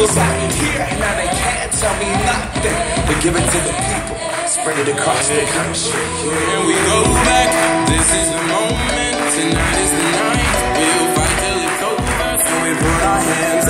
was out here, now they can't tell me nothing. They give it to the people, spread it across the country. Here we go back, this is the moment, tonight is the night. We'll fight till it's over, so we put our hands